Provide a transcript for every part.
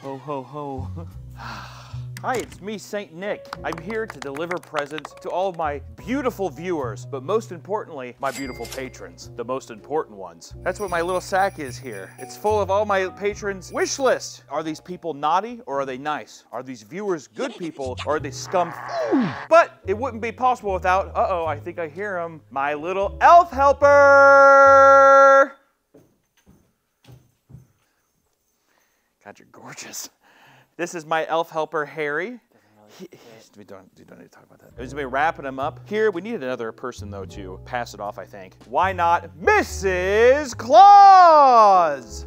Ho, ho, ho. Hi, it's me, St. Nick. I'm here to deliver presents to all of my beautiful viewers, but most importantly, my beautiful patrons, the most important ones. That's what my little sack is here. It's full of all my patrons' wish list. Are these people naughty or are they nice? Are these viewers good people or are they scum? But it wouldn't be possible without, uh-oh, I think I hear him, my little elf helper! God, you're gorgeous. This is my elf helper, Harry. He- we don't, we don't need to talk about that. It was me wrapping him up. Here, we needed another person, though, to pass it off, I think. Why not Mrs. Claus?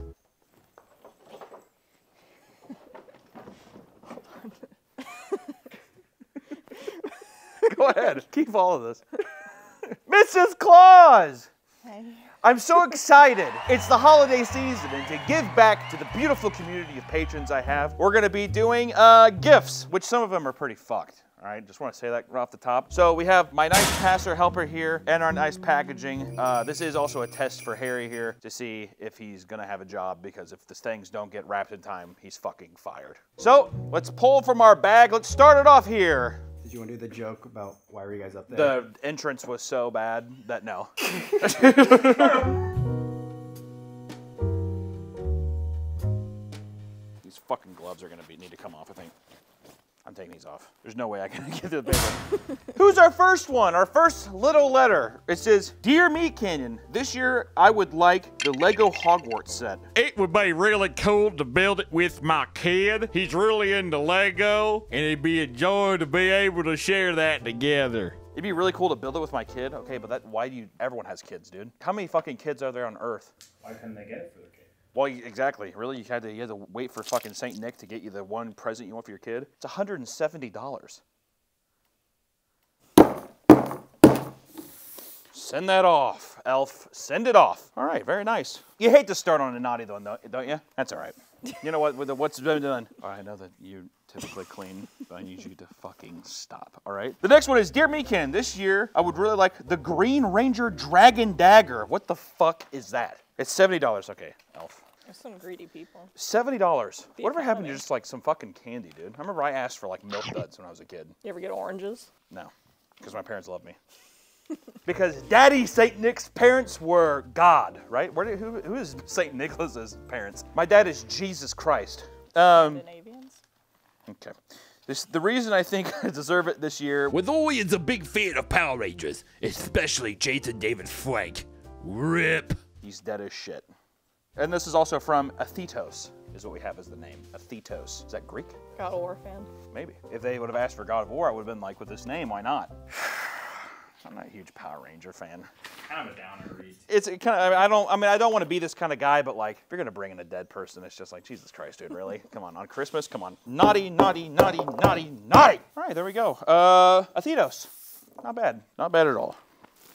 Go ahead. Keep all of this. Mrs. Claus! I'm so excited. It's the holiday season, and to give back to the beautiful community of patrons I have, we're gonna be doing uh, gifts, which some of them are pretty fucked. All right, just want to say that right off the top. So we have my nice passer helper here and our nice packaging. Uh, this is also a test for Harry here to see if he's gonna have a job because if the things don't get wrapped in time, he's fucking fired. So let's pull from our bag. Let's start it off here. Did you want to do the joke about why were you guys up there? The entrance was so bad that no. These fucking gloves are gonna be need to come off, I think. I'm taking these off. There's no way I can get to the paper. Who's our first one? Our first little letter. It says, Dear Meat Canyon, this year I would like the Lego Hogwarts set. It would be really cool to build it with my kid. He's really into Lego, and it'd be a joy to be able to share that together. It'd be really cool to build it with my kid. Okay, but that why do you everyone has kids, dude? How many fucking kids are there on Earth? Why couldn't they get it for the kid? Well, exactly. Really, you had to you had to wait for fucking Saint Nick to get you the one present you want for your kid. It's hundred and seventy dollars. Send that off, Elf. Send it off. All right, very nice. You hate to start on a naughty though, don't you? That's all right. You know what? With the, what's been done. All right, I know that you typically clean, but I need you to fucking stop. All right. The next one is Dear Meekin. This year, I would really like the Green Ranger Dragon Dagger. What the fuck is that? It's seventy dollars. Okay, Elf. There's some greedy people. Seventy dollars. Be Whatever happened to just like some fucking candy, dude? I remember I asked for like milk duds when I was a kid. You ever get oranges? No, because my parents love me. because Daddy Saint Nick's parents were God, right? Where did, who, who is Saint Nicholas's parents? My dad is Jesus Christ. Um, Scandinavians? okay. This, the reason I think I deserve it this year. With always a big fan of Power Rangers, especially Jason David Frank. Rip. He's dead as shit. And this is also from Athetos, is what we have as the name. Athetos. Is that Greek? God of War fan. Maybe. If they would have asked for God of War, I would have been like, with this name, why not? I'm not a huge Power Ranger fan. Kind of a downer read. It's kind of. I, mean, I don't. I mean, I don't want to be this kind of guy, but like, if you're gonna bring in a dead person, it's just like Jesus Christ, dude. Really? Come on, on Christmas? Come on. Naughty, naughty, naughty, naughty, naughty. All right, there we go. Uh, Athetos. Not bad. Not bad at all.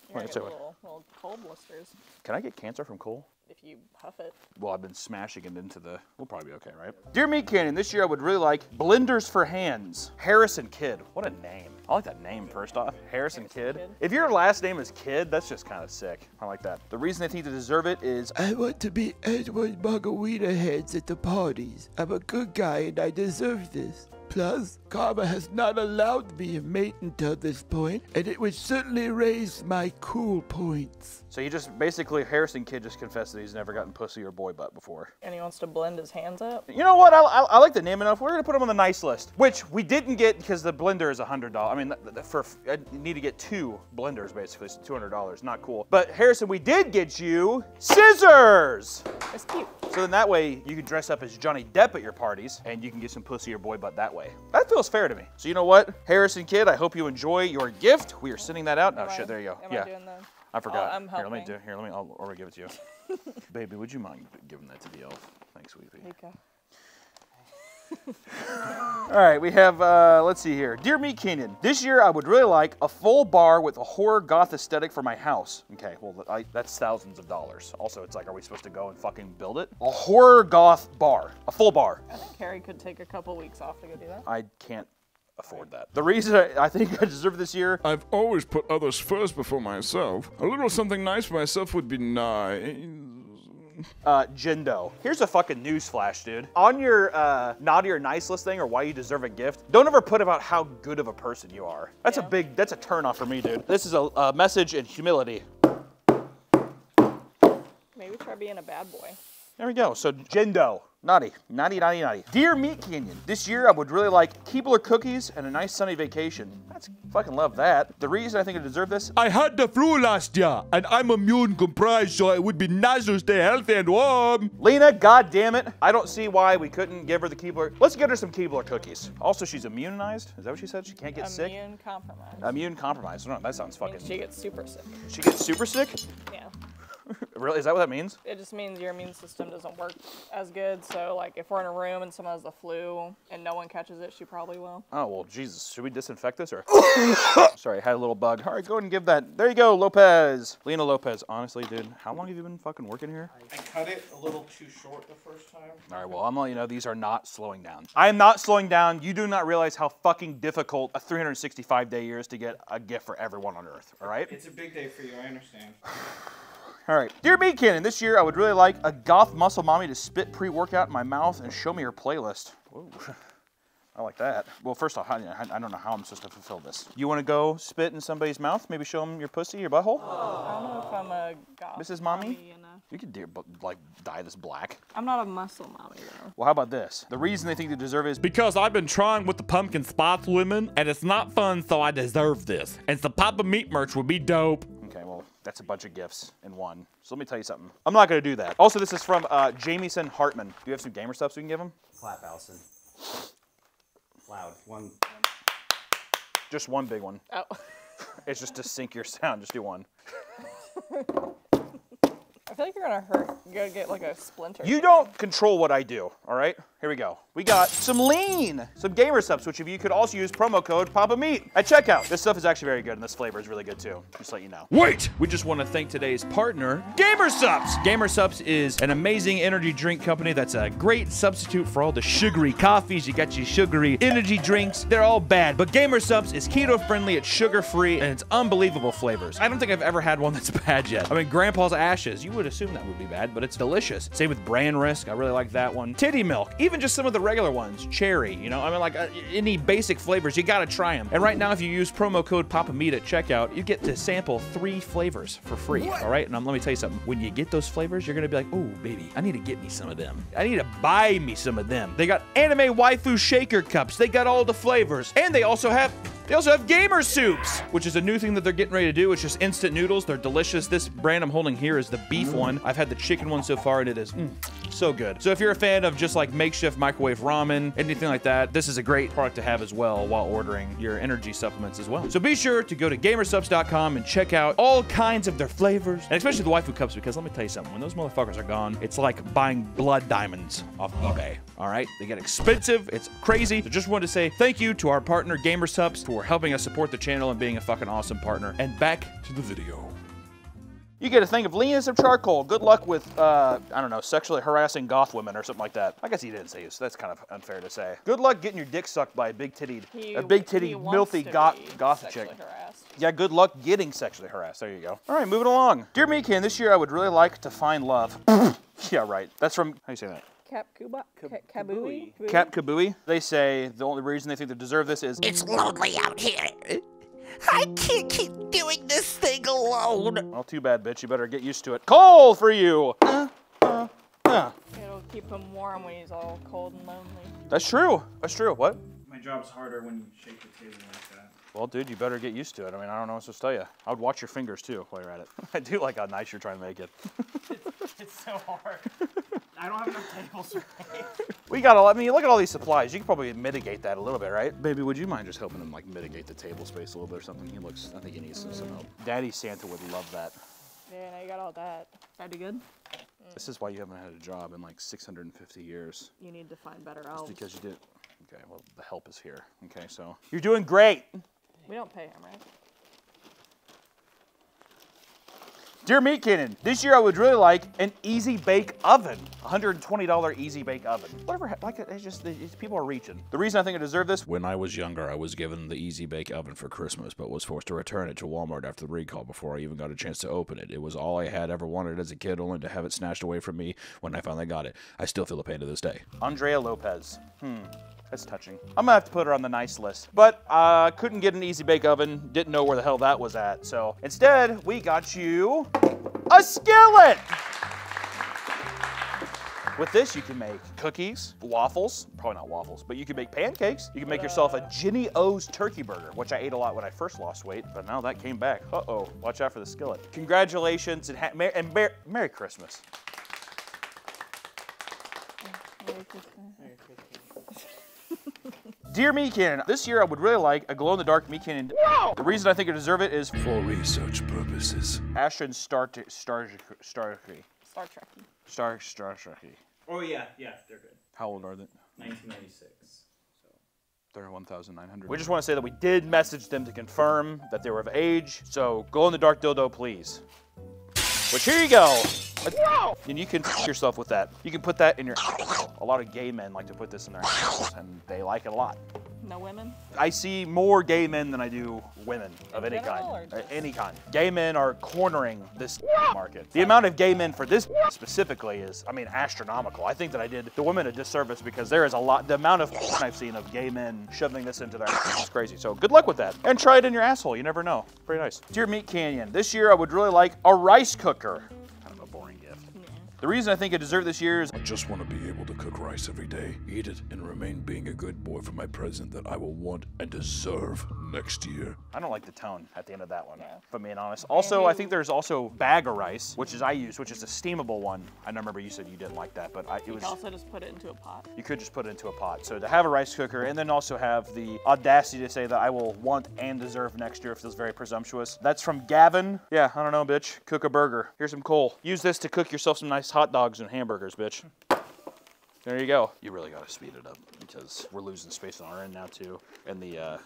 You're Wait, get so- little, little cold blisters Can I get cancer from coal? If you huff it. Well, I've been smashing it into the. We'll probably be okay, right? Dear Meat Canyon, this year I would really like Blenders for Hands. Harrison Kidd. What a name. I like that name first off. Harrison, Kidd. Kidd. If your last name is Kidd, that's just kind of sick. I like that. The reason I think they deserve it is I want to be Edward Margarita Heads at the parties. I'm a good guy and I deserve this. Plus, karma has not allowed me a mate until this point, and it would certainly raise my cool points. So. You just basically Harrison Kidd just confessed that he's never gotten pussy or boy butt before. And he wants to blend his hands up. You know what? I, I, I like the name enough. We're gonna put him on the nice list, which we didn't get because the blender is a hundred dollars. I mean, th- th- for I need to get two blenders basically, so two hundred dollars. Not cool. But Harrison, we did get you scissors. It's cute. So then that way you can dress up as Johnny Depp at your parties and you can get some pussy or boy butt that way. That feels fair to me. So you know what, Harrison Kidd, I hope you enjoy your gift. We are sending that out. Oh I- shit, there you go. Yeah. I doing the? I forgot. Oh, I'm here, let me do. Here, let me. I'll, I'll give it to you. Baby, would you mind giving that to the elf? Thanks, sweetie. Okay. All right, we have. Uh, let's see here. Dear me, Canyon, this year I would really like a full bar with a horror goth aesthetic for my house. Okay, well I, that's thousands of dollars. Also, it's like, are we supposed to go and fucking build it? A horror goth bar, a full bar. I think Harry could take a couple weeks off to go do that. I can't afford that. The reason I, I think I deserve this year. I've always put others first before myself. A little something nice for myself would be nice. Uh, Jindo. Here's a fucking news flash, dude. On your uh, naughty or nice list thing or why you deserve a gift, don't ever put about how good of a person you are. That's a big, that's a turn off for me, dude. This is a, a message in humility. Maybe try being a bad boy. There we go. So Jindo. Naughty, naughty, naughty, naughty. Dear Meat Canyon, this year I would really like Keebler cookies and a nice sunny vacation. That's fucking love that. The reason I think I deserve this, I had the flu last year, and I'm immune compromised, so it would be nice to stay healthy and warm. Lena, god damn it. I don't see why we couldn't give her the Keebler. Let's get her some Keebler cookies. Also, she's immunized. Is that what she said? She can't get sick? Immune compromised. Immune compromised. I that sounds fucking. she gets super sick. She gets super sick? Yeah. Really? Is that what that means? It just means your immune system doesn't work as good. So, like, if we're in a room and someone has the flu and no one catches it, she probably will. Oh, well, Jesus. Should we disinfect this or? Sorry, I had a little bug. All right, go ahead and give that. There you go, Lopez. Lena Lopez. Honestly, dude, how long have you been fucking working here? I cut it a little too short the first time. All right, well, I'm gonna you know these are not slowing down. I am not slowing down. You do not realize how fucking difficult a 365 day year is to get a gift for everyone on Earth. All right. It's a big day for you, I understand. All right. Dear Meat Cannon, this year I would really like a goth muscle mommy to spit pre-workout in my mouth and show me her playlist. Ooh. I like that. Well, first off, I I don't know how I'm supposed to fulfill this. You want to go spit in somebody's mouth? Maybe show them your pussy, your butthole? Oh, I don't know if I'm a goth Mrs. Mommy? enough. You could do, but, like dye this black. I'm not a muscle mommy though. Well, how about this? The reason they think they deserve it is Because I've been trying with the pumpkin spice women, and it's not fun, so I deserve this. And some Papa Meat merch would be dope. Okay, well, that's a bunch of gifts in one. So let me tell you something. I'm not going to do that. Also, this is from uh, Jamieson Hartman. Do you have some gamer stuff so we can give him? Clap, Allison. Loud. One. Just one big one. Oh. It's just to sync your sound. Just do one. I feel like you're gonna hurt. You're gonna get like a splinter. You don't control what I do, all right? Here we go. We got some lean, some Gamer Supps, which if you could also use promo code Papa Meat at checkout. This stuff is actually very good, and this flavor is really good too. Just let you know. Wait! We just want to thank today's partner, Gamer Supps. Gamer Supps is an amazing energy drink company that's a great substitute for all the sugary coffees. You got your sugary energy drinks. They're all bad, but Gamer Supps is keto friendly, it's sugar free, and it's unbelievable flavors. I don't think I've ever had one that's bad yet. I mean, Grandpa's Ashes, you would assume that would be bad, but it's delicious. Same with Bran Risk, I really like that one. Titty Milk, even just some of the regular ones. Cherry, you know, I mean, like uh, any basic flavors, you gotta try them. And right now, if you use promo code Papa Meat at checkout, you get to sample three flavors for free. All right, and um, let me tell you something. When you get those flavors, you're gonna be like, oh baby, I need to get me some of them. I need to buy me some of them. They got anime waifu shaker cups. They got all the flavors, and they also have they also have gamer soups, which is a new thing that they're getting ready to do. It's just instant noodles. They're delicious. This brand I'm holding here is the beef one. I've had the chicken one so far, and it is mm, so good. So if you're a fan of just like makeshift microwave ramen, anything like that, this is a great product to have as well while ordering your energy supplements as well. So be sure to go to gamersupps.com and check out all kinds of their flavors, and especially the waifu cups, because let me tell you something. When those motherfuckers are gone, it's like buying blood diamonds off eBay. All right, they get expensive. It's crazy. So just wanted to say thank you to our partner GamerSupps for helping us support the channel and being a fucking awesome partner. And back to the video. You get a thing of lean of charcoal. Good luck with, uh, I don't know, sexually harassing goth women or something like that. I guess he didn't say you, so that's kind of unfair to say. Good luck getting your dick sucked by a big tittied, a big he titty, wants milthy goth, goth chick. harassed. Yeah, good luck getting sexually harassed. There you go. All right, moving along. Dear Meekan, this year I would really like to find love. yeah, right. That's from, how do you say that? Cap Kuba? Ka- Kabui? Kabui? Cap Kabui. They say the only reason they think they deserve this is It's lonely out here. I can't keep doing this thing alone. well, too bad, bitch. You better get used to it. Coal for you. Uh, uh, uh. It'll keep him warm when he's all cold and lonely. That's true. That's true. What? My job's harder when you shake the table like that. Well, dude, you better get used to it. I mean, I don't know what to tell you. I would watch your fingers too while you're at it. I do like how nice you're trying to make it. It's so hard. I don't have enough tables for. We got a lot. I mean, look at all these supplies. You could probably mitigate that a little bit, right? Baby, would you mind just helping him like mitigate the table space a little bit or something? He looks. I think he needs some, some help. Daddy Santa would love that. Yeah, now you got all that. That'd be good? Mm. This is why you haven't had a job in like 650 years. You need to find better elves. Because you did. Okay, well, the help is here. Okay, so you're doing great. We don't pay him, right? Dear Meat Cannon, this year I would really like an Easy Bake Oven. $120 Easy Bake Oven. Whatever, like it's just, it's, people are reaching. The reason I think I deserve this, When I was younger, I was given the Easy Bake Oven for Christmas, but was forced to return it to Walmart after the recall before I even got a chance to open it. It was all I had ever wanted as a kid, only to have it snatched away from me when I finally got it. I still feel the pain to this day. Andrea Lopez. Hmm, that's touching. I'm gonna have to put her on the nice list. But uh, couldn't get an Easy Bake Oven, didn't know where the hell that was at. So instead, we got you a skillet. With this, you can make cookies, waffles, probably not waffles, but you can make pancakes. You can make yourself a Jennie-O's turkey burger, which I ate a lot when I first lost weight, but now that came back. Uh-oh, watch out for the skillet. Congratulations and, ha- Mer- and Mer- Merry Christmas. Dear Meat Cannon, this year I would really like a glow-in-the-dark Meat Cannon. The reason I think I deserve it is For research purposes. Ashton Star Star Star Star Trekky. Star Star Trekkie. Oh yeah, yeah, they're good. How old are they? 1996. So. They're 1,900. We just want to say that we did message them to confirm that they were of age. So glow in the dark dildo, please. Which here you go. And you can yourself with that. You can put that in your. A lot of gay men like to put this in their and they like it a lot. No women? I see more gay men than I do women of any kind. Uh, just- Any kind. Gay men are cornering this market. The amount of gay men for this specifically is, I mean, astronomical. I think that I did the women a disservice because there is a lot. The amount of I've seen of gay men shoving this into their is crazy. So good luck with that, and try it in your asshole. You never know. Pretty nice. Dear Meat Canyon, this year I would really like a rice cooker. The reason I think I deserve this year is I just want to be able to cook rice every day, eat it, and remain being a good boy for my present that I will want and deserve next year. I don't like the tone at the end of that one, if I'm being honest. Also, I think there's also bag of rice, which is I use, which is a steamable one. I don't remember you said you didn't like that, but I, it You was can also just put it into a pot. you could just put it into a pot. So to have a rice cooker and then also have the audacity to say that I will want and deserve next year feels very presumptuous. That's from Gavin. Yeah, I don't know, bitch. Cook a burger. Here's some coal. Use this to cook yourself some nice hot dogs and hamburgers, bitch. There you go. You really gotta speed it up because we're losing space on our end now too. And the uh,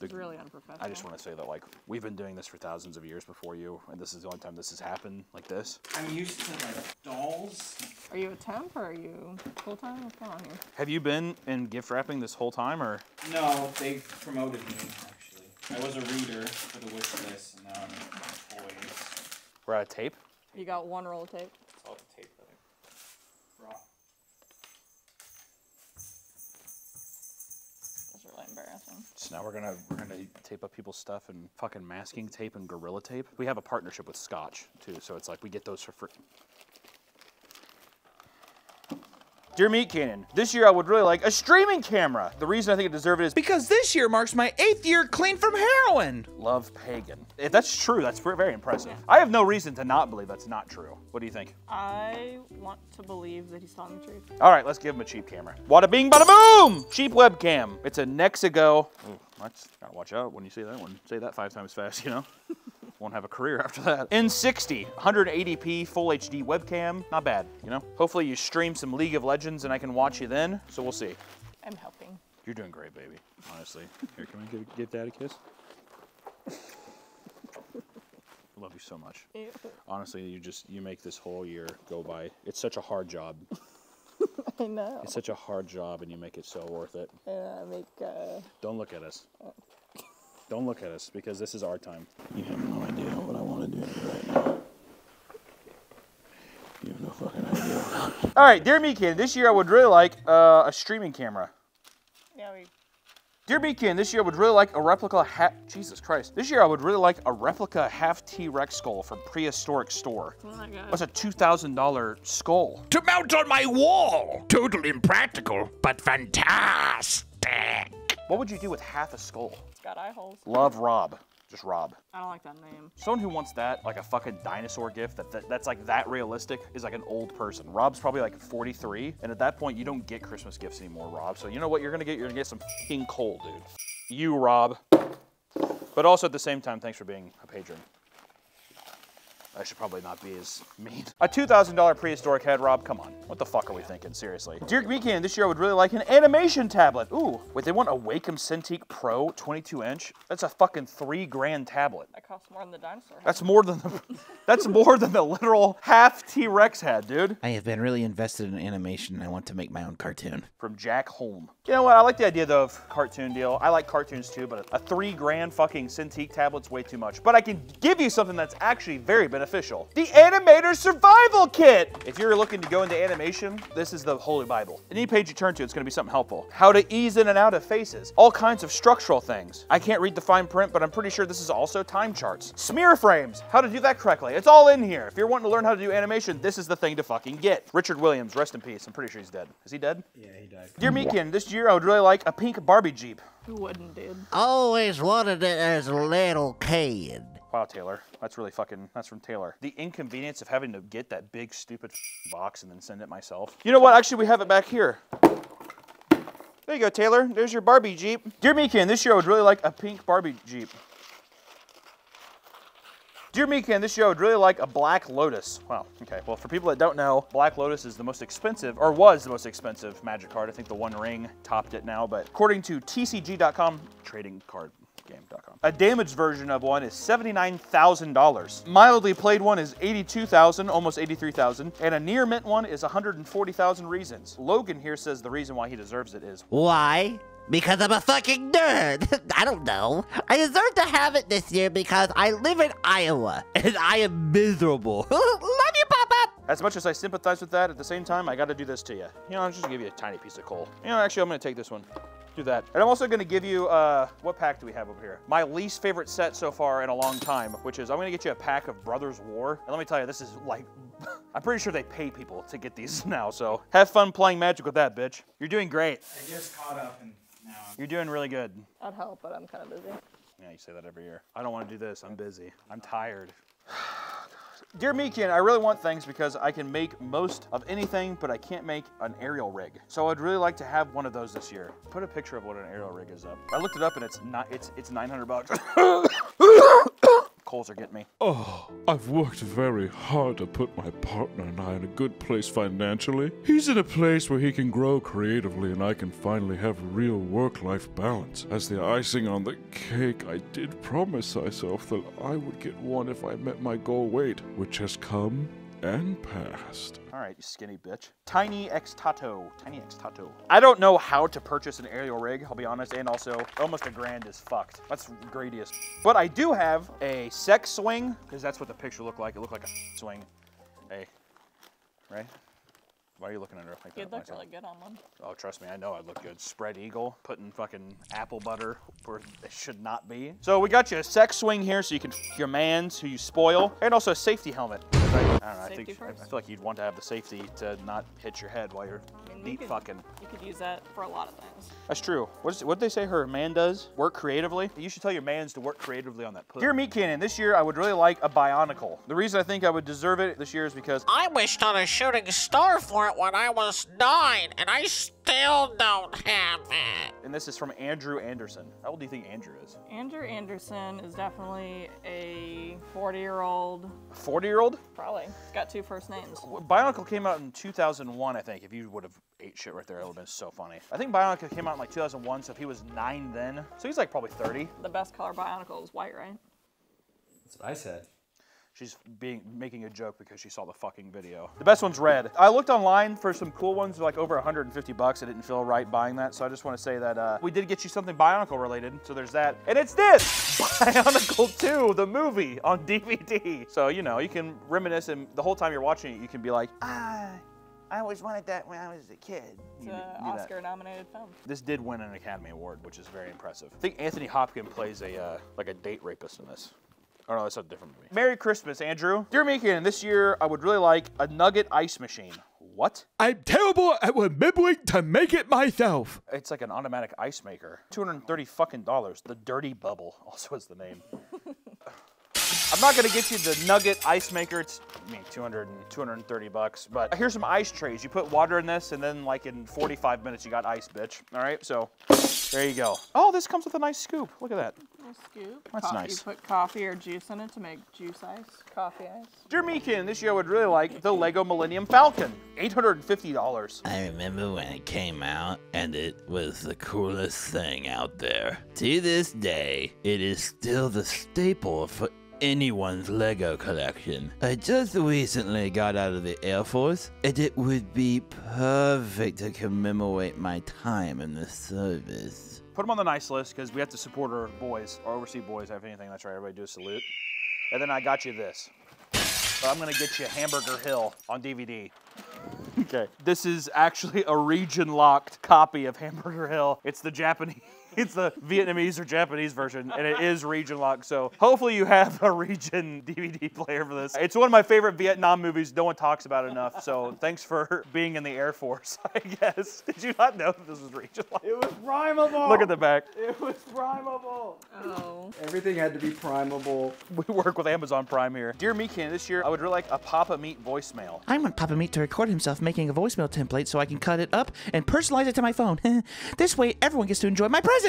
the It's really unprofessional. I just want to say that like we've been doing this for thousands of years before you, and this is the only time this has happened like this. I'm used to like dolls. Are you a temp or are you full time? What's going on here? Have you been in gift wrapping this whole time, or No, they promoted me actually. I was a reader for the wish list, and now I'm employees. we're out of tape? You got one roll of tape. It's all the tape Now we're gonna we're gonna tape up people's stuff and fucking masking tape and gorilla tape. We have a partnership with Scotch too, so it's like we get those for free. Dear Meat Cannon, this year I would really like a streaming camera. The reason I think I deserve it is Because this year marks my eighth year clean from heroin. love pagan. If that's true, that's very impressive. I have no reason to not believe that's not true. What do you think? I want to believe that he's telling the truth. All right, let's give him a cheap camera. Wada bing, bada boom! Cheap webcam. It's a Nexigo. Ooh, that's gotta watch out when you say that one. Say that five times fast, you know. Won't have a career after that. N60, 180p full HD webcam. Not bad, you know. Hopefully you stream some League of Legends and I can watch you then. So we'll see. I'm helping. You're doing great, baby. Honestly. Here, can I give, give Dad a kiss? I love you so much. Honestly, you just you make this whole year go by. It's such a hard job. I know. It's such a hard job, and you make it so worth it. Yeah, make uh, Don't look at us. Don't look at us because this is our time. You have no idea what I want to do right now. You have no fucking idea. All right, dear me, Meekin, this year I would really like uh, a streaming camera. yeah, we Dear Meekin, this year I would really like a replica half. Jesus Christ. This year I would really like a replica half T Rex skull from Prehistoric Store. oh my god. That's a two thousand dollar skull. To mount on my wall! Totally impractical, but fantastic! What would you do with half a skull? It's got eye holes. Love Rob. Just Rob. I don't like that name. Someone who wants that, like a fucking dinosaur gift that, that that's like that realistic, is like an old person. Rob's probably like 43, and at that point, you don't get Christmas gifts anymore, Rob. So you know what you're gonna get? You're gonna get some fucking coal, dude. You, Rob. But also at the same time, thanks for being a patron. I should probably not be as mean. A $2,000 prehistoric head, Rob? Come on. What the fuck are we thinking? Seriously. Dear Weekend, this year I would really like an animation tablet. Ooh, wait, they want a Wacom Cintiq Pro 22 inch? That's a fucking three grand tablet. That costs more than the dinosaur. head. That's more than the, that's more than the literal half T-Rex head, dude. I have been really invested in animation and I want to make my own cartoon. From Jack Holm. You know what? I like the idea though of cartoon deal. I like cartoons too, but a three grand fucking Cintiq tablet's way too much. But I can give you something that's actually very beneficial. The Animator Survival Kit! If you're looking to go into animation, this is the holy bible. Any page you turn to, it's gonna be something helpful. How to ease in and out of faces. All kinds of structural things. I can't read the fine print, but I'm pretty sure this is also time charts. Smear frames. How to do that correctly. It's all in here. If you're wanting to learn how to do animation, this is the thing to fucking get. Richard Williams, rest in peace. I'm pretty sure he's dead. Is he dead? Yeah, he died. Dear Meekin, this year I would really like a pink Barbie Jeep. Who wouldn't, dude? Always wanted it as a little kid. Wow, Taylor. That's really fucking, that's from Taylor. The inconvenience of having to get that big stupid box and then send it myself. You know what? Actually, we have it back here. There you go, Taylor. There's your Barbie Jeep. Dear Meekin, this year I would really like a pink Barbie Jeep. Dear Meekin, this year I would really like a Black Lotus. Wow, okay. Well, for people that don't know, Black Lotus is the most expensive, or was the most expensive magic card. I think the One Ring topped it now, but according to TCG.com, trading card game.com. A damaged version of one is $79,000. Mildly played one is 82,000, almost 83,000, and a near mint one is 140,000 reasons. Logan here says the reason why he deserves it is Why? Because I'm a fucking nerd. I don't know. I deserve to have it this year because I live in Iowa and I am miserable. Love you, Papa. as much as I sympathize with that, at the same time, I got to do this to you. You know, I'm just gonna give you a tiny piece of coal. You know, actually, I'm gonna take this one. Do that. And I'm also gonna give you, uh, what pack do we have over here? My least favorite set so far in a long time, which is I'm gonna get you a pack of Brothers War. And let me tell you, this is like, I'm pretty sure they pay people to get these now, so have fun playing Magic with that, bitch. You're doing great. I just caught up and now I'm You're doing really good. I'd help, but I'm kind of busy. Yeah, you say that every year. I don't want to do this. I'm busy. I'm tired. Dear Meekin, I really want things because I can make most of anything, but I can't make an aerial rig. So I'd really like to have one of those this year. Put a picture of what an aerial rig is up. I looked it up and it's not. It's it's 900 bucks. Coals are getting me. Oh, I've worked very hard to put my partner and I in a good place financially. He's in a place where he can grow creatively and I can finally have real work life balance. As the icing on the cake, I did promise myself that I would get one if I met my goal weight, which has come and passed. All right, you skinny bitch. Tiny X Tato. Tiny X Tato. I don't know how to purchase an aerial rig, I'll be honest, and also almost a grand is fucked. That's greedy as But I do have a sex swing, because that's what the picture looked like. It looked like a swing. Hey, right? Why are you looking at her like You'd that? look Why really good on one. Oh, trust me, I know I'd look good. Spread eagle, putting fucking apple butter where it should not be. So we got you a sex swing here so you can f your mans who you spoil, and also a safety helmet. I, I don't know, I Safety think I feel like you'd want to have the safety to not hit your head while you're I mean, you deep could- fucking. You could use that for a lot of things. That's true. What is what did they say her man does? Work creatively? You should tell your mans to work creatively on that pussy. Dear Meat Cannon, this year I would really like a Bionicle. The reason I think I would deserve it this year is because I wished on a shooting star for it when I was nine, and I still don't have it. and this is from Andrew Anderson. How old do you think Andrew is? Andrew Anderson is definitely a 40 year old, 40 year old? probably. He's got two first names. Bionicle came out in 2001, I think. If you would have ate shit right there, it would have been so funny. I think Bionicle came out in like 2001, so if he was nine then, so he's like probably 30. The best color Bionicle is white, right? That's what I said. She's being making a joke because she saw the fucking video. The best one's red. I looked online for some cool ones, like over 150 bucks. I didn't feel right buying that, so I just want to say that uh, we did get you something Bionicle related. So there's that, and it's this Bionicle 2, the movie on DVD. So you know you can reminisce, and the whole time you're watching it, you can be like, ah, I always wanted that when I was a kid. It's an do- do that. Oscar nominated film. This did win an Academy Award, which is very impressive. I think Anthony Hopkins plays a uh, like a date rapist in this. Oh no, that's a different movie. Merry Christmas, Andrew. Dear Meekin, this year I would really like a Nugget ice machine. What? I'm terrible at remembering to make it myself. It's like an automatic ice maker. 230 fucking dollars. The Dirty Bubble also is the name. I'm not gonna get you the Nugget ice maker. It's I mean 200 230 bucks. But here's some ice trays. You put water in this, and then like in 45 minutes you got ice, bitch. All right, so there you go. Oh, this comes with a nice scoop. Look at that. Scoop. That's coffee. nice. You put coffee or juice in it to make juice ice, coffee ice. Dear Meekin, this year I would really like the Lego Millennium Falcon. $850. I remember when it came out, and it was the coolest thing out there. To this day, it is still the staple for anyone's Lego collection. I just recently got out of the Air Force, and it would be perfect to commemorate my time in the service. Put them on the nice list because we have to support our boys, our overseas boys. If anything, that's right. Everybody do a salute. And then I got you this. So I'm gonna get you Hamburger Hill on DVD. Okay. This is actually a region-locked copy of Hamburger Hill. It's the Japanese. It's the Vietnamese or Japanese version, and it is region locked. So hopefully you have a region DVD player for this. It's one of my favorite Vietnam movies. No one talks about it enough. So thanks for being in the Air Force. I guess. Did you not know that this was region locked? It was primable. Look at the back. It was primable. Oh. Everything had to be primable. We work with Amazon Prime here. Dear Meekin, this year I would really like a Papa Meat voicemail. I want Papa Meat to record himself making a voicemail template so I can cut it up and personalize it to my phone. this way, everyone gets to enjoy my present.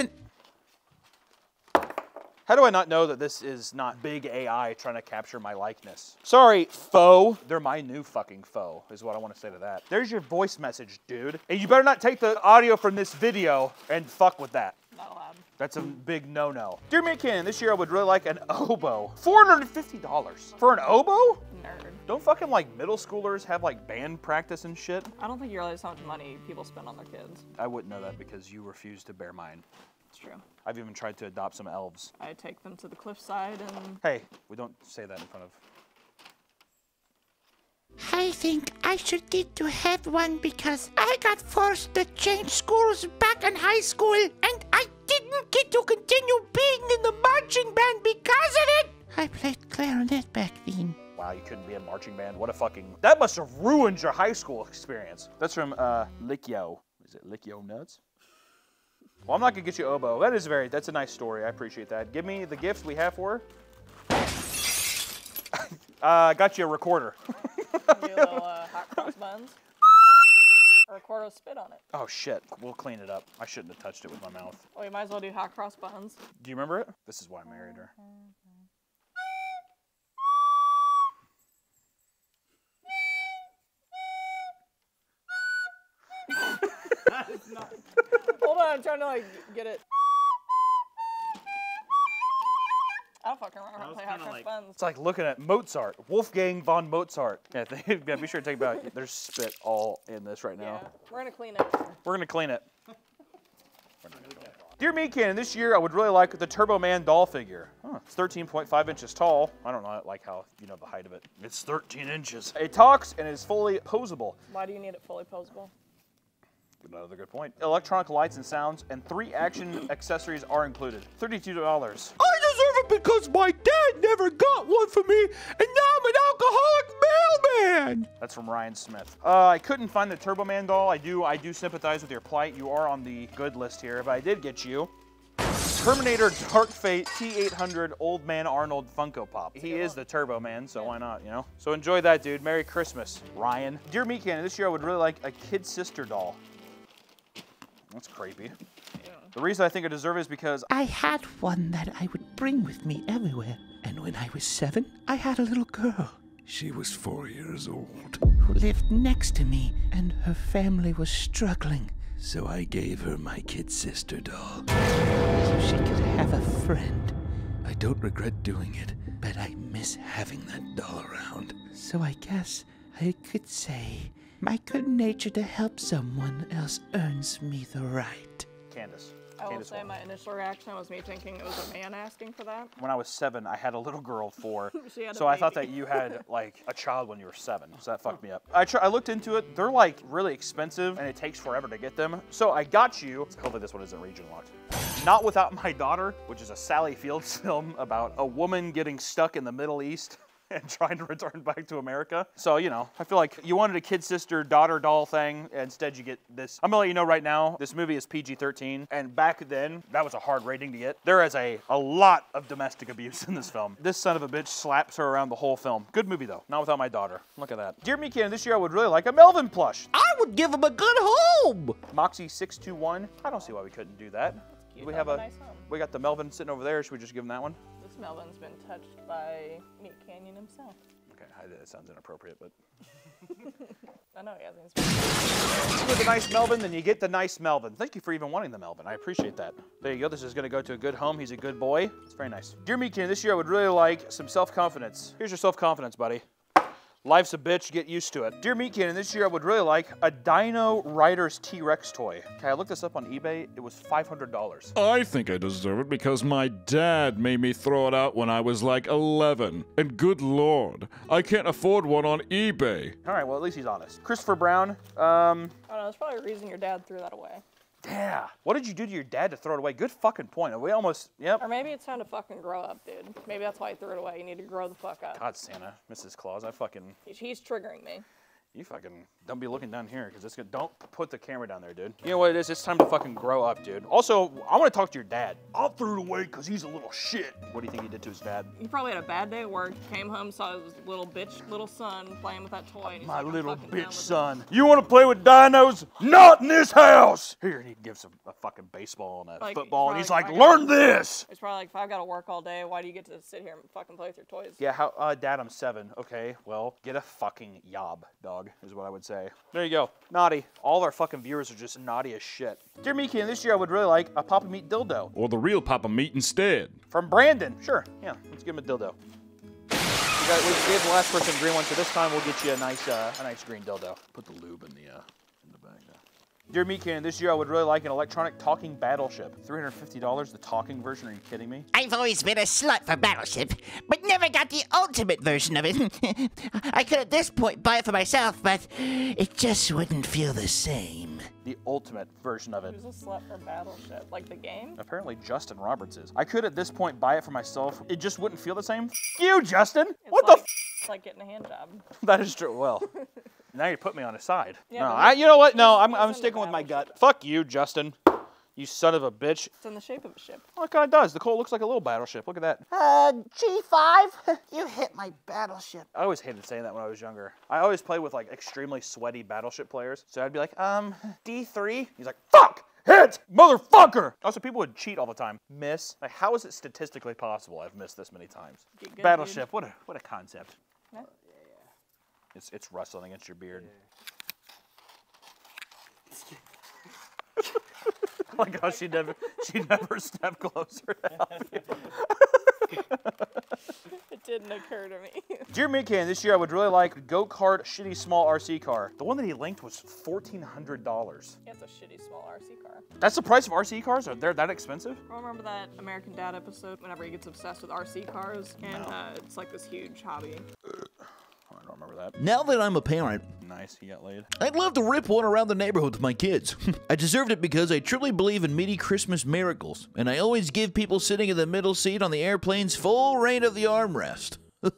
How do I not know that this is not big AI trying to capture my likeness? Sorry, foe. They're my new fucking foe, is what I want to say to that. There's your voice message, dude. And you better not take the audio from this video and fuck with that. Not allowed. That's a big no-no. Dear McKinnon, this year I would really like an oboe. $450 for an oboe? Nerd. Don't fucking like middle schoolers have like band practice and shit? I don't think you realize how much money people spend on their kids. I wouldn't know that because you refuse to bear mine. It's true. I've even tried to adopt some elves. I take them to the cliffside and Hey, we don't say that in front of. I think I should get to have one because I got forced to change schools back in high school and I didn't get to continue being in the marching band because of it. I played clarinet back then. Wow, you couldn't be in marching band. What a fucking. That must have ruined your high school experience. That's from uh, Lickyo. Is it Lickyo Nuts? Well, I'm not gonna get you oboe. That is very. That's a nice story. I appreciate that. Give me the gift we have for her. uh, got you a recorder. do little uh, hot cross buns. Or a quarter spit on it. oh shit. We'll clean it up. I shouldn't have touched it with my mouth. Well, you might as well do hot cross buns. Do you remember it? This is why I married her. On, I'm trying to like get it. I don't fucking remember how to hot like- buns. It's like looking at Mozart, Wolfgang von Mozart. Yeah, th- yeah be sure to take about. There's spit all in this right now. Yeah, we're gonna clean it. We're gonna clean it. Dear Me Cannon, this year I would really like the Turbo Man doll figure. Huh, it's 13.5 inches tall. I don't know, like how you know the height of it. It's 13 inches. It talks and is fully posable. Why do you need it fully posable? Another good point. Electronic lights and sounds, and three action accessories are included. $32. I deserve it because my dad never got one for me, and now I'm an alcoholic mailman. That's from Ryan Smith. Uh, I couldn't find the Turbo Man doll. I do, I do sympathize with your plight. You are on the good list here, but I did get you. Terminator Dark Fate T800 Old Man Arnold Funko Pop. He is the Turbo Man, so why not, you know? So enjoy that, dude. Merry Christmas, Ryan. Dear Me Cannon, this year I would really like a kid sister doll. That's creepy. The reason I think I deserve it is because I had one that I would bring with me everywhere. And when I was seven, I had a little girl She was four years old, who lived next to me, and her family was struggling. so I gave her my kid sister doll. So she could have a friend. I don't regret doing it, but I miss having that doll around. So I guess I could say my good nature to help someone else earns me the right. Candace. I will Candace say my initial reaction was me thinking it was a man asking for that. when I was seven, I had a little girl of four. She had a so I thought that you had like a child when you were seven. So that fucked me up. I, tr- I looked into it. They're like really expensive and it takes forever to get them. So I got you. Hopefully this one isn't region locked. Not Without My Daughter, which is a Sally Fields film about a woman getting stuck in the Middle East. And trying to return back to America. So, you know, I feel like you wanted a kid sister daughter doll thing. Instead, you get this. I'm gonna let you know right now, this movie is PG 13. And back then, that was a hard rating to get. There is a, a lot of domestic abuse in this film. This son of a bitch slaps her around the whole film. Good movie, though. Not without my daughter. Look at that. Dear Me Cannon, this year I would really like a Melvin plush. I would give him a good home. Moxie621. I don't see why we couldn't do that. we have a, nice we got the Melvin sitting over there. Should we just give him that one? This Melvin's been touched by Meat Canyon himself. Okay, I- that sounds inappropriate, but. I know he hasn't. Get the nice Melvin, then you get the nice Melvin. Thank you for even wanting the Melvin. I appreciate that. There you go. This is going to go to a good home. He's a good boy. It's very nice. Dear Meat Canyon, this year I would really like some self-confidence. Here's your self-confidence, buddy. Life's a bitch, get used to it. Dear Meat Cannon, this year I would really like a Dino Riders T-Rex toy. Okay, I looked this up on eBay. It was $500. I think I deserve it because my dad made me throw it out when I was like 11. And good lord, I can't afford one on eBay. All right, well, at least he's honest. Christopher Brown, um, I don't know. There's probably a reason your dad threw that away. Yeah. What did you do to your dad to throw it away? Good fucking point. We almost, yep. Or maybe it's time to fucking grow up, dude. Maybe that's why he threw it away. You need to grow the fuck up. God, Santa, Mrs. Claus, I fucking, He's, he's triggering me. You fucking, don't be looking down here because it's gonna, don't put the camera down there, dude. You know what it is? It's time to fucking grow up, dude. Also, I want to talk to your dad. I threw it away because he's a little shit. What do you think he did to his dad? He probably had a bad day at work. Came home, saw his little bitch, little son playing with that toy. And My like, little bitch with it. son. You want to play with dinos? Not in this house. Here, and he gives him a fucking baseball and a Like, football, and he's like, I got- "Learn this." It's probably like, if I've got to work all day, why do you get to sit here and fucking play with your toys? Yeah, how? Uh, Dad, I'm seven. Okay, well, get a fucking yob, dog, is what I would say. There you go. Naughty. All our fucking viewers are just naughty as shit. Dear Miki, this year I would really like a Papa Meat dildo Or the real Papa Meat instead. from Brandon. Sure. Yeah, let's give him a dildo. We, got, we gave the last person a green one, so this time we'll get you a nice, uh, a nice green dildo. Put the lube in the, uh, in the bag. There. Dear Meatcan, this year I would really like an electronic talking battleship. $350, the talking version, are you kidding me? I've always been a slut for Battleship, but never got the ultimate version of it. I could at this point buy it for myself, but it just wouldn't feel the same. The ultimate version of it. Who's a slut for Battleship? Like the game? Apparently Justin Roberts is. I could at this point buy it for myself. It just wouldn't feel the same. F- you, Justin! It's what like, the f- It's like getting a hand job. That is true. Well, now you put me on his side. Yeah, no, I, you know what? No, I'm, I'm sticking with my battleship. gut. Fuck you, Justin. You son of a bitch. It's in the shape of a ship. Well, it kind of does. The Colt looks like a little battleship. Look at that. Uh, G5? You hit my battleship. I always hated saying that when I was younger. I always played with like extremely sweaty battleship players. So I'd be like, um, D3. He's like, fuck! Hit! Motherfucker! Also, people would cheat all the time. Miss. Like, how is it statistically possible I've missed this many times? Get good, dude. battleship. What a what a concept. Yeah. It's it's rustling against your beard. oh my gosh, she never she never stepped closer to help you. It didn't occur to me. Dear Midcan, this year I would really like go-kart shitty small RC car. The one that he linked was $1,400. Yeah, it's a shitty small RC car. That's the price of RC cars? Are they that expensive? I Remember that American Dad episode whenever he gets obsessed with RC cars? And uh, it's like this huge hobby. I don't remember that. Now that I'm a parent, Nice, he got laid. I'd love to rip one around the neighborhood with my kids. I deserved it because I truly believe in meaty Christmas miracles, and I always give people sitting in the middle seat on the airplanes full reign of the armrest.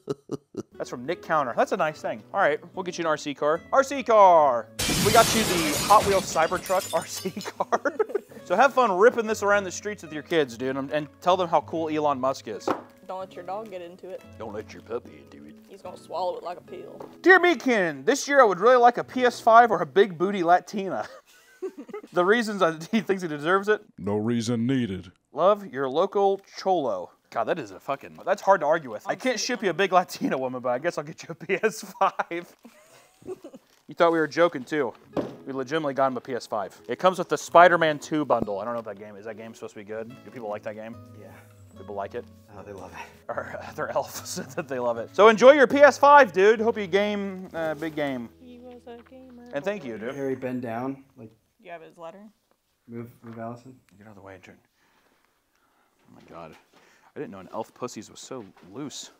That's from Nick Counter. That's a nice thing. All right, we'll get you an RC car. RC car! We got you the Hot Wheels Cybertruck RC car. so have fun ripping this around the streets with your kids, dude, and, and tell them how cool Elon Musk is. Don't let your dog get into it. Don't let your puppy do it. He's gonna swallow it like a pill. Dear Meatkin, this year I would really like a PS5 or a big booty Latina. the reasons I, he thinks he deserves it. No reason needed. Love your local cholo. God, that is a fucking. That's hard to argue with. I can't ship you a big Latina woman, but I guess I'll get you a PS5. you thought we were joking too. We legitimately got him a PS5. It comes with the Spider-Man 2 bundle. I don't know if that game is that game supposed to be good. Do people like that game? Yeah. People like it. Oh, they love it. Or uh, their elf said that they love it. So enjoy your PS5, dude. Hope you game uh, big game. He was a gamer. And thank you, dude. Harry, bend down. Like, You have his letter? move, move, Allison. Get out of the way, turn. Oh my god. I didn't know an elf pussies was so loose.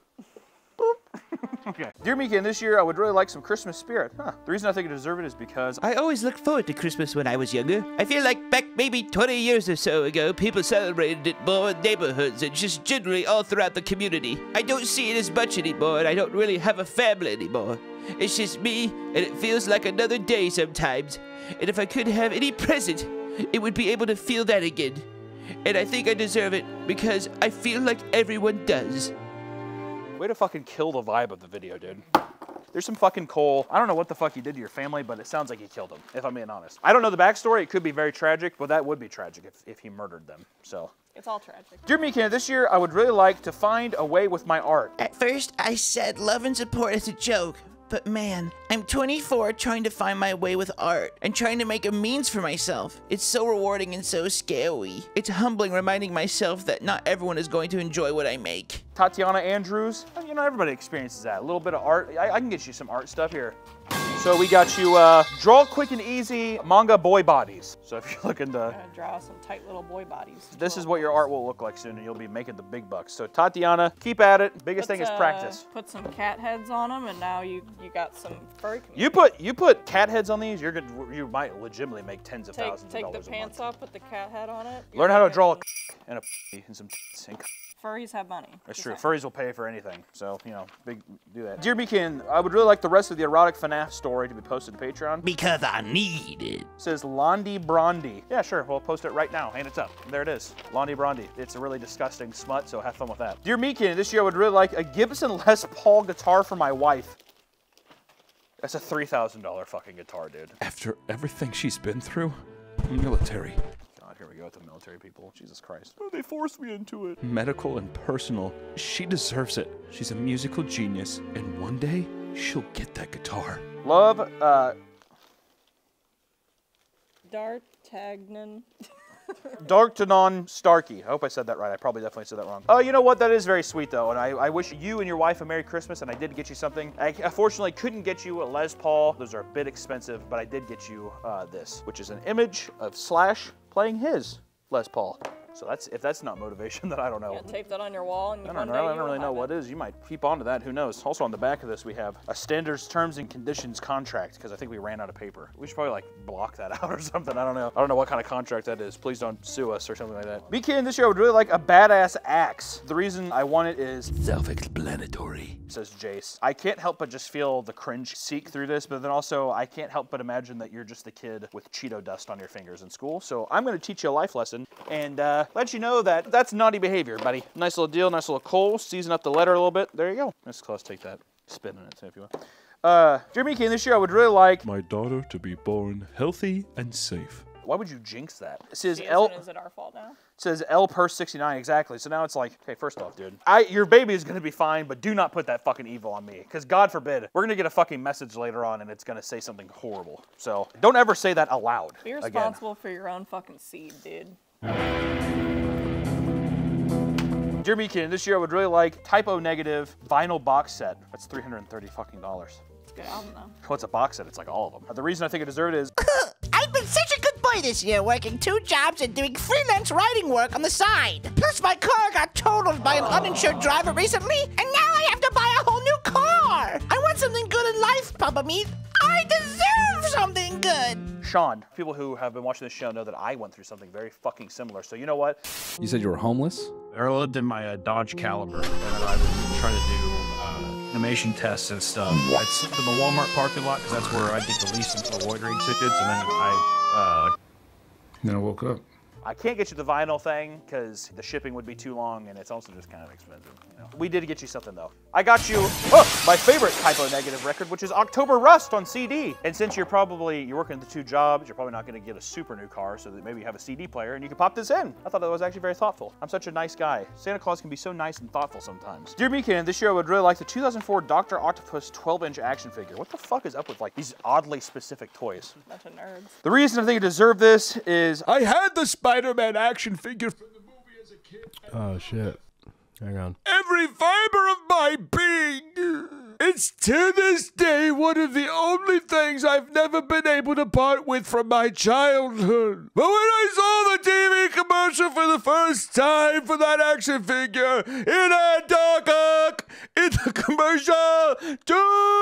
okay. Dear Meekin, this year I would really like some Christmas spirit. Huh. The reason I think I deserve it is because I always looked forward to Christmas when I was younger. I feel like back maybe 20 years or so ago, people celebrated it more in neighborhoods and just generally all throughout the community. I don't see it as much anymore, and I don't really have a family anymore. It's just me, and it feels like another day sometimes. And if I could have any present, it would be able to feel that again. And I think I deserve it because I feel like everyone does. Way to fucking kill the vibe of the video, dude. There's some fucking coal. I don't know what the fuck you did to your family, but it sounds like you killed them, if I'm being honest. I don't know the backstory. It could be very tragic, but that would be tragic if, if he murdered them. So. It's all tragic. Dear Meekin, this year I would really like to find a way with my art. At first, I said love and support is a joke, but man, I'm 24 trying to find my way with art and trying to make a means for myself. It's so rewarding and so scary. It's humbling reminding myself that not everyone is going to enjoy what I make. Tatiana Andrews, you know, everybody experiences that. A little bit of art. I, I can get you some art stuff here. So we got you uh, draw quick and easy manga boy bodies. So if you're looking to, Gonna draw some tight little boy bodies. this is what your art will look like soon, and you'll be making the big bucks. So Tatiana, keep at it. Biggest thing is uh, practice. Put some cat heads on them, and now you you got some furry. community. You put you put cat heads on these, you're good. You might legitimately make tens of take thousands take of the dollars a pants month. off, put the cat head on it. Learn how to draw a and a and some and Furries have money. That's true. saying. Furries will pay for anything. So, you know, big do that. Dear Beacon, I would really like the rest of the erotic FNAF story to be posted to Patreon. Because I need it. says Londi Brondi. Yeah, sure. We'll post it right now. And it's up. There it is. Londi Brondi. It's a really disgusting smut, so have fun with that. Dear Meekin, this year I would really like a Gibson Les Paul guitar for my wife. That's a $3,000 fucking guitar, dude. After everything she's been through, military, God, here we go with the military people. Jesus Christ. Oh, they forced me into it. medical, and personal, she deserves it. She's a musical genius, and one day she'll get that guitar. Love, uh, D'Artagnan. Darktanon Starkey. I hope I said that right. I probably definitely said that wrong. Oh, you know what? That is very sweet, though. And I, I wish you and your wife a Merry Christmas, and I did get you something. I unfortunately couldn't get you a Les Paul. Those are a bit expensive, but I did get you uh, this, which is an image of Slash playing his Les Paul. So that's if that's not motivation, then I don't know. Yeah, tape that on your wall, and I one don't know. I don't really know have what it. is. You might keep on to that. Who knows? Also on the back of this, we have a standards terms and conditions contract because I think we ran out of paper. We should probably like block that out or something. I don't know. I don't know what kind of contract that is. Please don't sue us or something like that. BKN this year I would really like a badass axe. The reason I want it is Self-explanatory. says Jace. I can't help but just feel the cringe seek through this, but then also I can't help but imagine that you're just a kid with Cheeto dust on your fingers in school. So I'm going to teach you a life lesson and uh, let you know that that's naughty behavior, buddy. Nice little deal, nice little coal. Season up the letter a little bit. There you go. Let's take that. Spin in it if you want. Uh, Jeremy Kane, this year I would really like. My daughter to be born healthy and safe. Why would you jinx that? It says See, L. isn't- it our fault now? says L per 69 exactly. So now it's like, okay, first off, dude, I your baby is gonna be fine, but do not put that fucking evil on me, because God forbid we're gonna get a fucking message later on and it's gonna say something horrible. So don't ever say that aloud. Be again. responsible for your own fucking seed, dude. Dear Meekin, this year I would really like Type O Negative vinyl box set. That's 330 fucking dollars. It's a good album though. What's a box set? It's like all of them. The reason I think I deserve it is I've been such a good boy this year, working two jobs and doing freelance writing work on the side. Plus, my car got totaled by an uninsured driver recently, and now I have to buy a whole new car. I want something good in life, Papa Meat. I deserve something good. Sean. People who have been watching this show know that I went through something very fucking similar. So you know what? You said you were homeless? I lived in my uh, Dodge Caliber, and I would try to do uh, animation tests and stuff. I'd sit in the Walmart parking lot because that's where I get the least of the loitering tickets, and then I. Uh, then I woke up. I can't get you the vinyl thing because the shipping would be too long and it's also just kind of expensive. You know. We did get you something though. I got you oh, my favorite Type O Negative record, which is October Rust on CD. And since you're probably you're working the two jobs, you're probably not going to get a super new car, so that maybe you have a CD player and you can pop this in. I thought that was actually very thoughtful. I'm such a nice guy. Santa Claus can be so nice and thoughtful sometimes. Dear Meekin, this year I would really like the 2004 Dr. Octopus 12-inch action figure. What the fuck is up with like these oddly specific toys? Bunch of nerds. The reason I think you deserve this is I had the Spider-Man action figure from the movie as a kid. Oh, shit. Hang on. Every fiber of my being. It's to this day one of the only things I've never been able to part with from my childhood. But when I saw the TV commercial for the first time for that action figure, it had Doc Ock in the commercial too.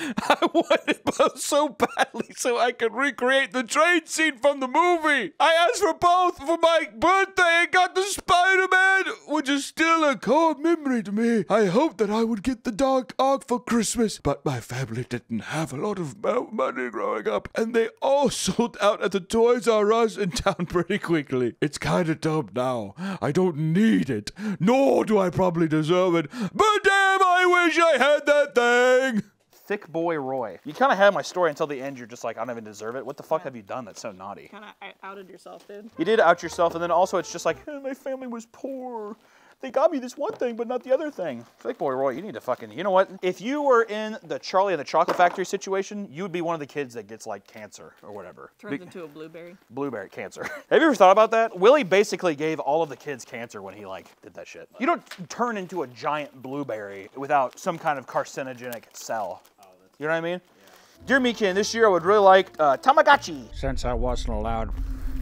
I wanted both so badly so I could recreate the train scene from the movie. I asked for both for my birthday and got the Spider-Man, which is still a core memory to me. I hoped that I would get the Doc Ock for Christmas, but my family didn't have a lot of money growing up, and they all sold out at the Toys R Us in town pretty quickly. It's kinda dumb now. I don't need it, nor do I probably deserve it, but damn, I wish I had that thing! Thick boy Roy. You kind of had my story until the end. You're just like, I don't even deserve it. What the fuck have you done that's so naughty? Kind of outed yourself, dude. You did out yourself, and then also it's just like, "Eh, my family was poor. They got me this one thing, but not the other thing. Thick boy Roy, you need to fucking. You know what? If you were in the Charlie and the Chocolate Factory situation, you would be one of the kids that gets like cancer or whatever. Turns Be- into a blueberry. blueberry cancer. Have you ever thought about that? Willy basically gave all of the kids cancer when he like did that shit. You don't turn into a giant blueberry without some kind of carcinogenic cell. You know what I mean? Dear Mikan, this year I would really like uh, Tamagotchi. Since I wasn't allowed.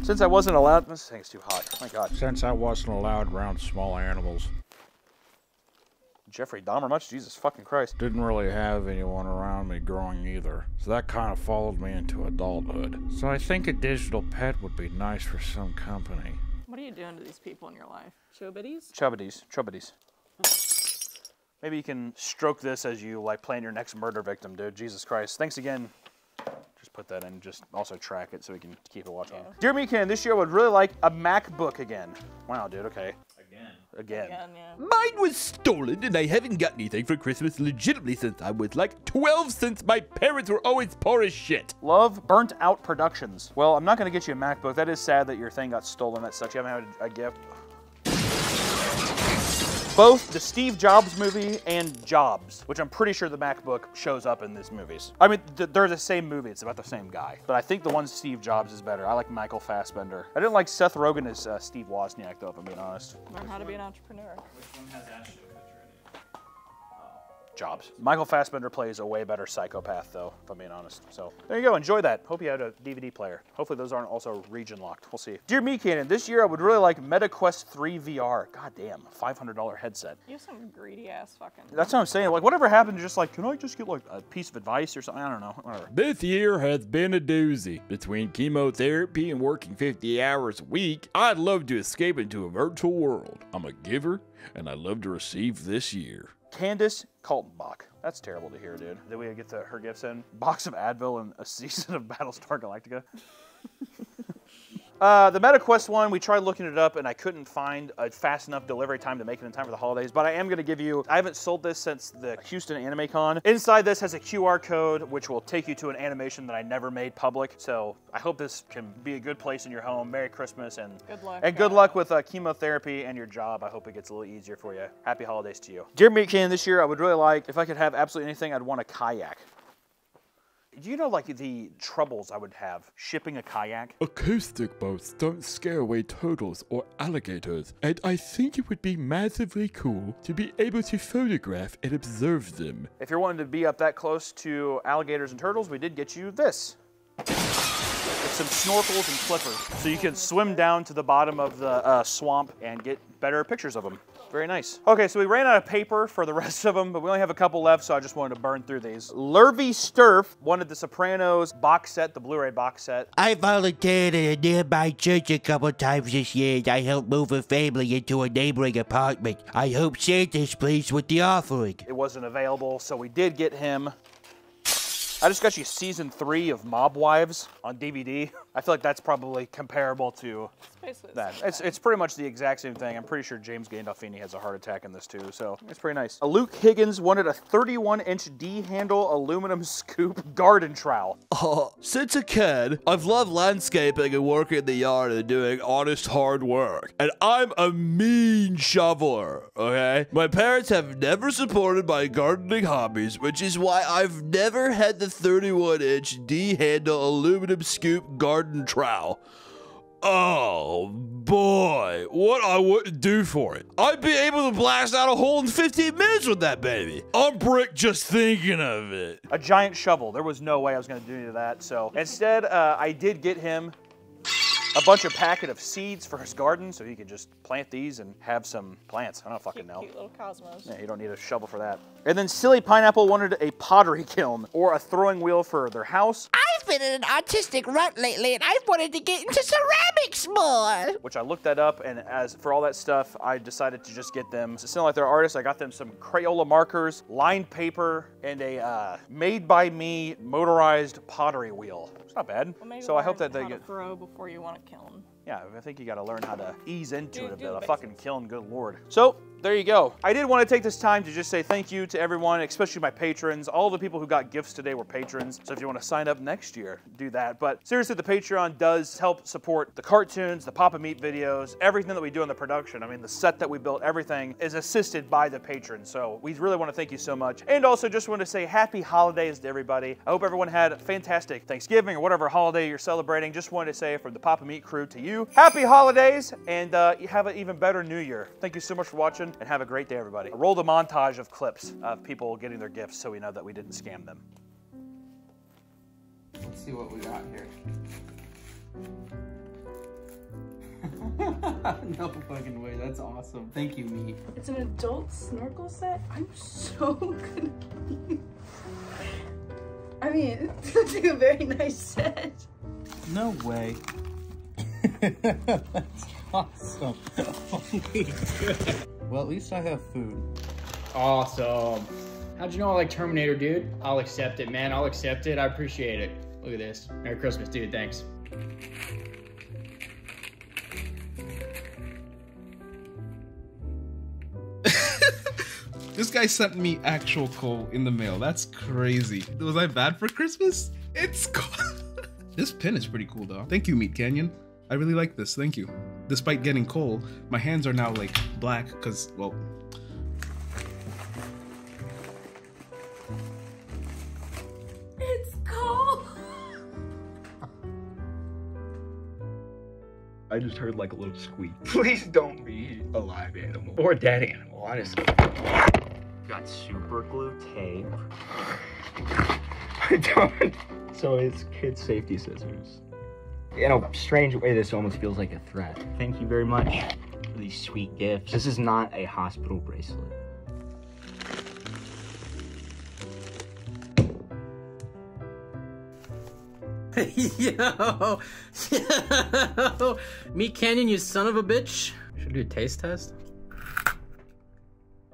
Since I wasn't allowed, this thing's too hot. My God. Since I wasn't allowed around small animals. Jeffrey Dahmer much? Jesus fucking Christ. Didn't really have anyone around me growing either, so that kind of followed me into adulthood. So I think a digital pet would be nice for some company. What are you doing to these people in your life? Show biddies? Chubbadies. Chubbadies. Maybe you can stroke this as you like plan your next murder victim, dude. Jesus Christ. Thanks again. Just put that in. Just also track it so we can keep a watch on. Dear Mikan, this year I would really like a MacBook again. Wow, dude. Okay. Again. Again. Again, yeah. Mine was stolen, and I haven't got anything for Christmas legitimately since I was like 12, since my parents were always poor as shit. Love Burnt Out Productions. Well, I'm not going to get you a MacBook. That is sad that your thing got stolen. That sucks. You haven't had a, a gift. Both the Steve Jobs movie and Jobs, which I'm pretty sure the MacBook shows up in these movies. I mean, th- they're the same movie. It's about the same guy. But I think the one Steve Jobs is better. I like Michael Fassbender. I didn't like Seth Rogen as uh, Steve Wozniak, though, if I'm being honest. Learn how to be an entrepreneur. Jobs. Michael Fassbender plays a way better psychopath, though, if I'm being honest. So there you go. Enjoy that. Hope you had a DVD player. Hopefully those aren't also region locked. We'll see. Dear me, Cannon, this year I would really like MetaQuest 3 VR. God damn, $500 headset. You have some greedy ass fucking. That's what I'm saying. Like, whatever happened to just like, can I just get like a piece of advice or something? I don't know. Whatever. This year has been a doozy. Between chemotherapy and working 50 hours a week, I'd love to escape into a virtual world. I'm a giver, and I love to receive this year. Candace Kaltenbach. That's terrible to hear, dude. Did we get the, her gifts in? Box of Advil and a season of Battlestar Galactica. Uh, the MetaQuest one, we tried looking it up and I couldn't find a fast enough delivery time to make it in time for the holidays. But I am going to give you, I haven't sold this since the Houston Anime Con. Inside this has a QR code which will take you to an animation that I never made public. So I hope this can be a good place in your home. Merry Christmas and Good luck, And good luck with uh, chemotherapy and your job. I hope it gets a little easier for you. Happy holidays to you. Dear Meat Can, this year I would really like, if I could have absolutely anything, I'd want a kayak. Do you know like the troubles I would have shipping a kayak? Acoustic boats don't scare away turtles or alligators, and I think it would be massively cool to be able to photograph and observe them. If you're wanting to be up that close to alligators and turtles, we did get you this. It's some snorkels and flippers. So you can swim down to the bottom of the uh, swamp and get better pictures of them. Very nice. Okay, so we ran out of paper for the rest of them, but we only have a couple left, so I just wanted to burn through these. Lurvy Sturf wanted the Sopranos box set, the Blu-ray box set. I volunteered at a nearby church a couple times this year and I helped move a family into a neighboring apartment. I hope Santa's pleased with the offering. It wasn't available, so we did get him. I just got you season three of Mob Wives on DVD. I feel like that's probably comparable to basically the that. same It's, it's pretty much the exact same thing. I'm pretty sure James Gandolfini has a heart attack in this too, so it's pretty nice. Luke Higgins wanted a 31 inch D handle aluminum scoop garden trowel. Oh, since a kid, I've loved landscaping and working in the yard and doing honest hard work. And I'm a mean shoveler, okay? My parents have never supported my gardening hobbies, which is why I've never had the 31 inch D handle aluminum scoop garden trowel. Oh boy, what I wouldn't do for it. I'd be able to blast out a hole in 15 minutes with that baby. I'm brick just thinking of it. A giant shovel. There was no way I was going to do any of that. So instead, uh, I did get him a bunch of packet of seeds for his garden so he could just plant these and have some plants. I don't fucking know. Cute little cosmos. Yeah, you don't need a shovel for that. And then Silly Pineapple wanted a pottery kiln or a throwing wheel for their house, I've been in an autistic rut lately, and I've wanted to get into ceramics more. which I looked that up. And as for all that stuff, I decided to just get them. Since like they're artists, I got them some Crayola markers, lined paper, and a uh, made by me motorized pottery wheel. It's not bad. Well, maybe so I hope that they how get. throw before you want to kill them. Yeah, I think you got to learn how to ease into Do- it the A fucking kiln, good lord. So there you go. I did want to take this time to just say thank you to everyone, especially my patrons. All the people who got gifts today were patrons. So if you want to sign up next year, do that. But seriously, the Patreon does help support the cartoons, the Papa Meat videos, everything that we do in the production. I mean, the set that we built, everything is assisted by the patrons. So we really want to thank you so much. And also just want to say happy holidays to everybody. I hope everyone had a fantastic Thanksgiving or whatever holiday you're celebrating. Just wanted to say from the Papa Meat crew to you, happy holidays and uh, have an even better new year. Thank you so much for watching and have a great day, everybody. Roll the montage of clips of people getting their gifts so we know that we didn't scam them. Let's see what we got here. no fucking way. That's awesome. Thank you, me. It's an adult snorkel set. I'm so confused. I mean, it looks like a very nice set. No way. That's awesome. Holy crap. Well, at least I have food. Awesome. How'd you know I like Terminator, dude? I'll accept it, man. I'll accept it. I appreciate it. Look at this. Merry Christmas, dude. Thanks. This guy sent me actual coal in the mail. That's crazy. Was I bad for Christmas? It's cool. this pin is pretty cool though. Thank you, Meat Canyon. I really like this. Thank you. Despite getting cold, my hands are now like black because, well, It's cold. I just heard like a little squeak. Please don't be a live animal or a dead animal, honestly. Got super glue tape. I don't. So it's kid safety scissors. In a strange way, this almost feels like a threat. Thank you very much for these sweet gifts. This is not a hospital bracelet. Yo, yo, Meat Canyon, you son of a bitch. Should do a taste test.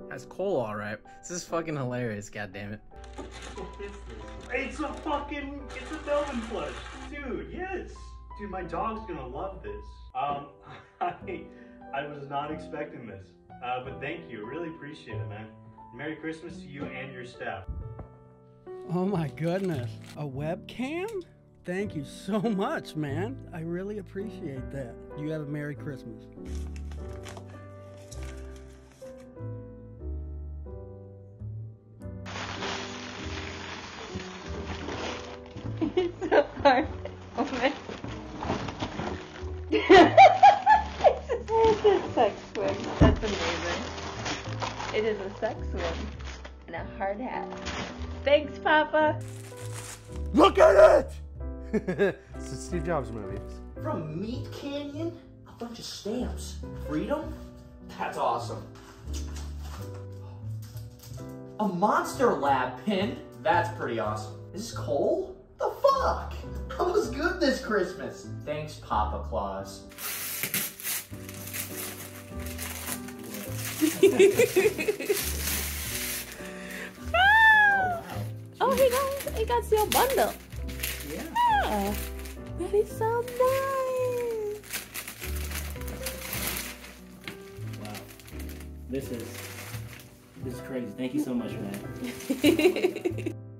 That's coal, all right. This is fucking hilarious. God damn it. It's a fucking, it's a Melvin plush. Dude, yes. Dude, my dog's gonna love this. Um, I, I was not expecting this. Uh, but thank you, really appreciate it, man. Merry Christmas to you and your staff. Oh my goodness. A webcam? Thank you so much, man. I really appreciate that. You have a Merry Christmas. it's a Steve Jobs movie. From Meat Canyon? A bunch of stamps. Freedom? That's awesome. A Monster Lab pin? That's pretty awesome. Is this coal? The fuck? I was good this Christmas. Thanks, Papa Claus. Oh, he got he got your bundle. Yeah. That is so nice. Wow. This is this is crazy. Thank you so much, man.